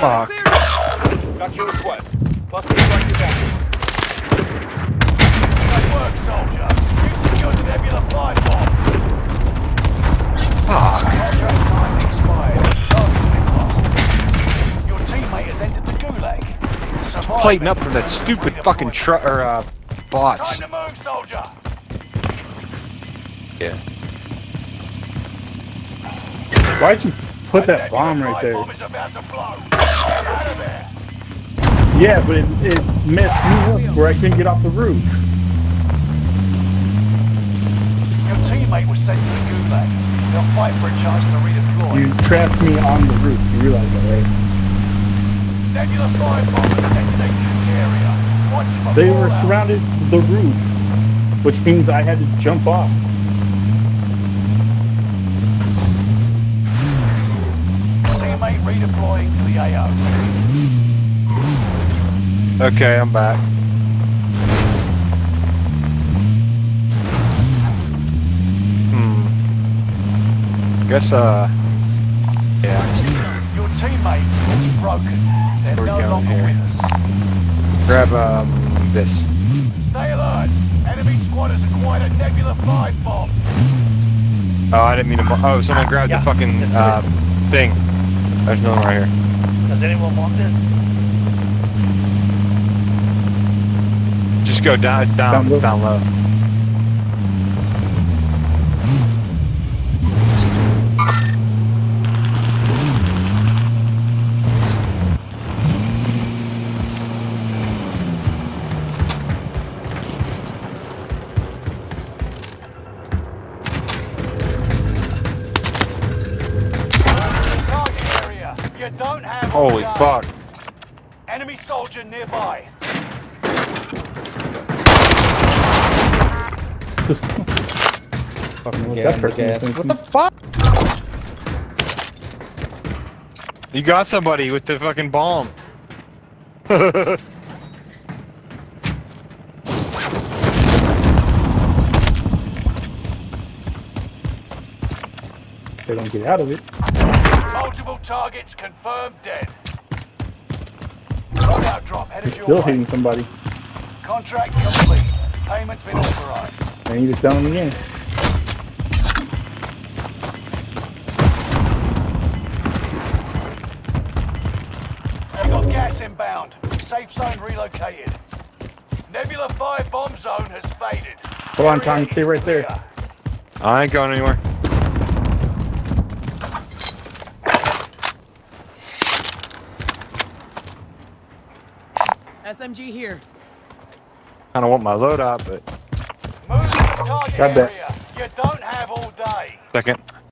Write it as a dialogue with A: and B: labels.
A: Fuck.
B: Got your request. Plus we strike you down.
C: Good work, soldier. You secured the Nebula 5 bomb.
A: Fuck.
C: Contract time expired. Target's been lost. Your teammate has entered the gulag. Survive
A: Plating up for that stupid fucking truck or uh bots.
C: Time to move, soldier.
A: Yeah.
D: Why'd you put that bomb right there?
C: bomb is about to blow. Get out of there.
D: Yeah, but it, it messed me up where I couldn't get off the roof.
C: Your teammate was sent to the gulag. They'll fight for a chance to redeploy.
D: You trapped me on the roof. You realize that, right?
C: Nebula 5 bomb detonated in the area.
D: They were surrounded the roof, which means I had to jump off.
C: Teammate redeploying to the AO.
A: Okay, I'm back. Hmm. Guess uh yeah.
C: Your teammate is broken. They're
A: We're
C: no
A: going
C: longer
A: here.
C: with us.
A: Grab um this.
C: Stay alert. Enemy squad has acquired a Nebula 5 bomb.
A: Oh, I didn't mean to. Oh, someone grabbed
E: Yeah,
A: the fucking
E: that's
A: uh, thing. There's no one right here.
E: Does anyone want this?
A: Just go down. It's down.
D: Down.
A: It's down low.
C: You don't have
A: Holy fuck.
C: Enemy soldier nearby.
D: Fucking know what
E: Yeah,
D: that person
E: look
D: was
E: at-
D: thinking.
E: What the fuck?
A: You got somebody with the fucking bomb.
D: They don't get out of it.
C: Multiple targets confirmed dead. Loadout drop headed
D: You're
C: your
D: still
C: way.
D: hitting somebody.
C: Contract complete. Payment's been authorized.
D: And you just done them again.
C: We got gas inbound. Safe zone relocated. Nebula 5 bomb zone has faded.
D: Hold on,
C: Area
D: Tommy, stay right there.
A: I ain't going anywhere.
F: SMG here.
A: I don't want my loadout, but
C: Move to the target
D: Grab that.
C: area. You don't have all day.
A: second.